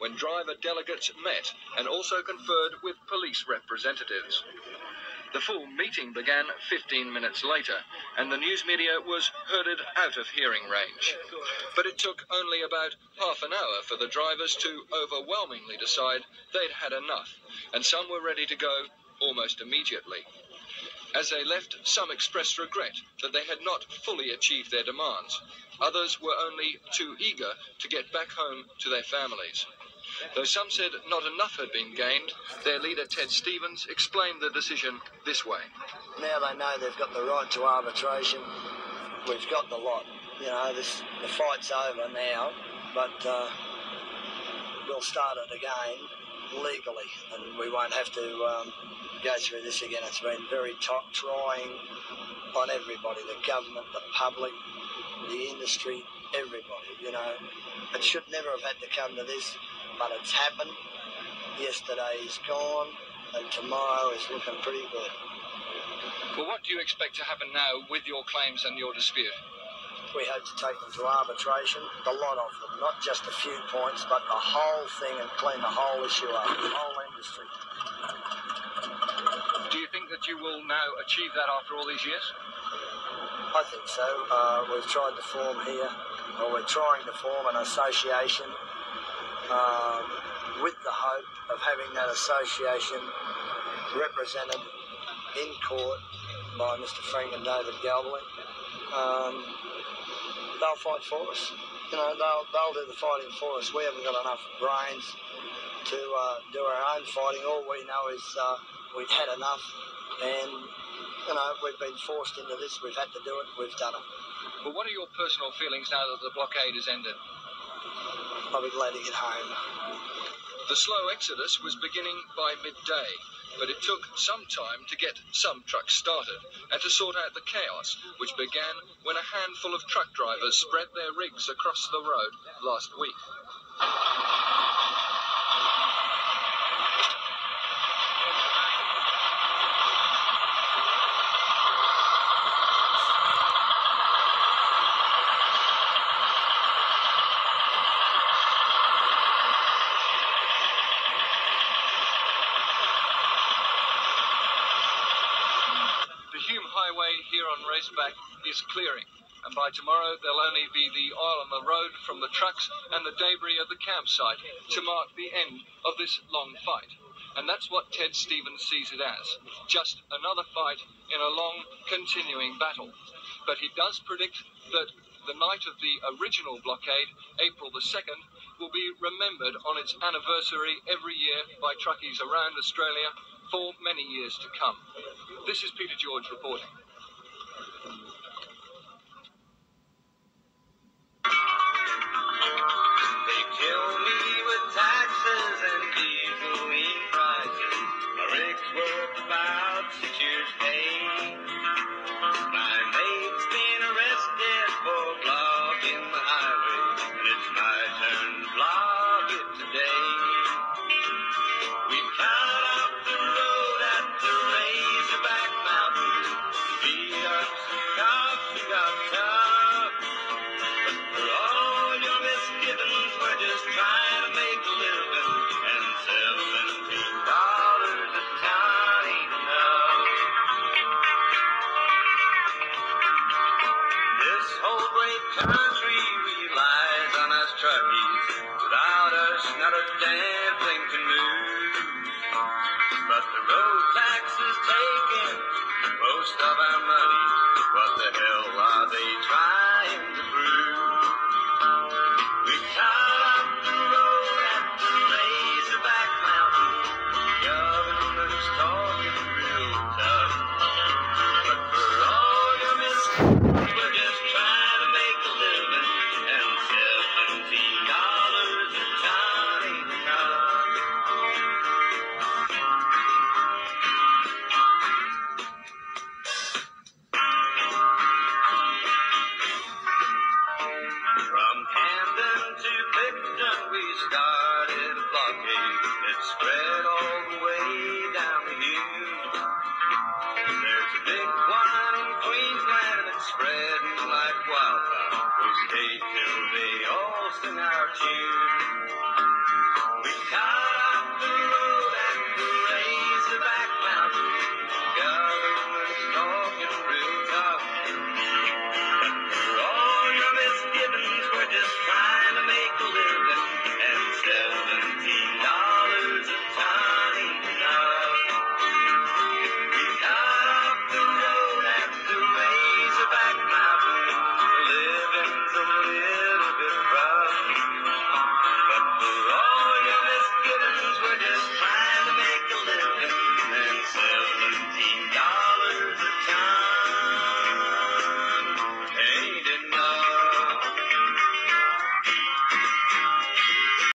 when driver delegates met and also conferred with police representatives. The full meeting began 15 minutes later, and the news media was herded out of hearing range. But it took only about half an hour for the drivers to overwhelmingly decide they'd had enough, and some were ready to go almost immediately. As they left, some expressed regret that they had not fully achieved their demands. Others were only too eager to get back home to their families. Though some said not enough had been gained, their leader Ted Stevens explained the decision this way. Now they know they've got the right to arbitration. We've got the lot. You know, this, the fight's over now, but uh, we'll start it again legally, and we won't have to um, go through this again. It's been very t- trying on everybody the government, the public, the industry, everybody. You know, it should never have had to come to this, but it's happened. Yesterday is gone, and tomorrow is looking pretty good. Well, what do you expect to happen now with your claims and your dispute? We hope to take them to arbitration, the lot of them, not just a few points, but the whole thing and clean the whole issue up, the whole industry. Do you think that you will now achieve that after all these years? I think so. Uh, we've tried to form here, or we're trying to form an association um, with the hope of having that association represented in court by Mr. Frank and David Galbally. Um, they'll fight for us. You know, they'll, they'll do the fighting for us. We haven't got enough brains to uh, do our own fighting. All we know is uh, we've had enough, and you know we've been forced into this. We've had to do it. We've done it. Well, what are your personal feelings now that the blockade has ended? I'll be glad to get home. The slow exodus was beginning by midday, but it took some time to get some trucks started and to sort out the chaos, which began when a handful of truck drivers spread their rigs across the road last week. The Here on Razorback is clearing, and by tomorrow there'll only be the oil on the road from the trucks and the debris of the campsite to mark the end of this long fight. And that's what Ted Stevens sees it as just another fight in a long, continuing battle. But he does predict that the night of the original blockade, April the 2nd, will be remembered on its anniversary every year by truckies around Australia for many years to come. This is Peter George reporting. Truckies. Without us, not a damn thing can move. But the road tax is taking most of our big